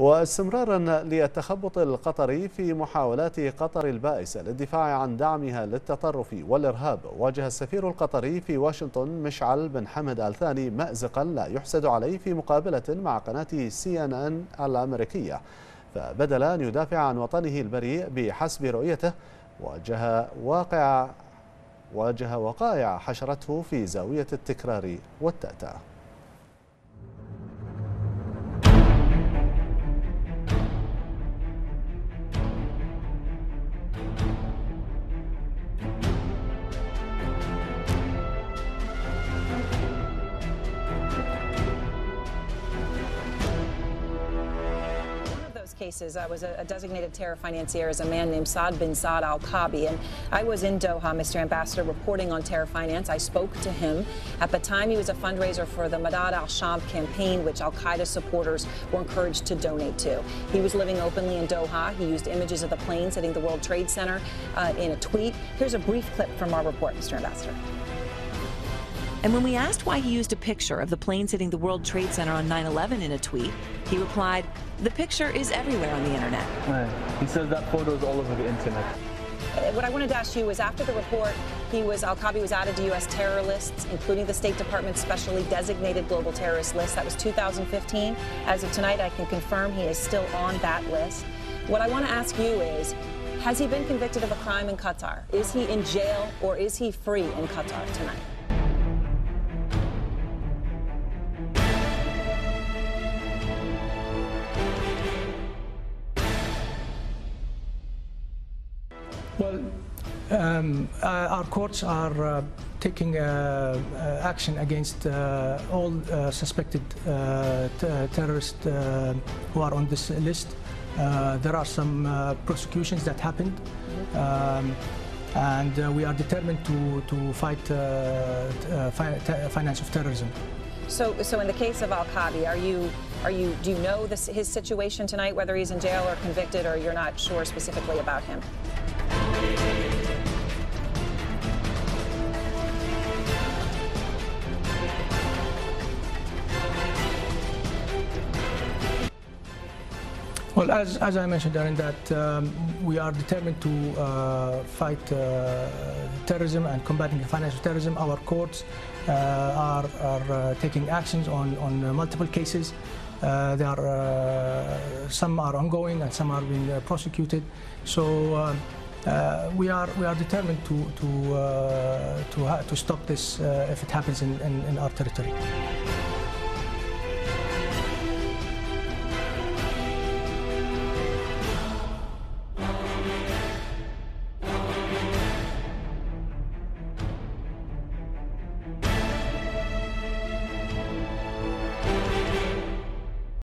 واستمرارا للتخبط القطري في محاولات قطر البائسة للدفاع عن دعمها للتطرف والإرهاب. واجه السفير القطري في واشنطن مشعل بن حمد آل ثاني مأزقا لا يحسد عليه في مقابلة مع قناة سي إن إن الأمريكية. فبدل أن يدافع عن وطنه البريء بحسب رؤيته واجه واقع واجه وقائع حشرته في زاوية التكرار والتأتأة cases. I was a, designated terror financier as a man named Saad bin Saad Al Kabi. And I was in Doha, Mr. Ambassador, reporting on terror finance. I spoke to him. At the time, he was a fundraiser for the Madad al Sham campaign, which Al Qaeda supporters were encouraged to donate to. He was living openly in Doha. He used images of the planes hitting the World Trade Center uh, in a tweet. Here's a brief clip from our report, Mr. Ambassador. And when we asked why he used a picture of the planes hitting the World Trade Center on 9 11 in a tweet, he replied, The picture is everywhere on the internet. Right. He says that photo is all over the internet. Uh, what I wanted to ask you was after the report, he was Al Qabi was added to U.S. terror lists, including the State Department's specially designated global terrorist list. That was 2015. As of tonight, I can confirm he is still on that list. What I want to ask you is has he been convicted of a crime in Qatar? Is he in jail or is he free in Qatar tonight? Well, um, uh, our courts are uh, taking uh, uh action against uh, all uh, suspected terrorists who are on this list. there are some prosecutions that happened. Um, and we are determined to, to fight fi finance of terrorism. So, so in the case of Al Qabi, are you, are you, do you know this, his situation tonight, whether he's in jail or convicted, or you're not sure specifically about him? Well, as, as I mentioned, Darren, that um, we are determined to uh, fight uh, terrorism and combating the financial terrorism. Our courts uh, are, are uh, taking actions on, on multiple cases. Uh, there are, uh, some are ongoing and some are being prosecuted. So um, we are we are determined to to to, to stop this if it happens in, in, in our territory.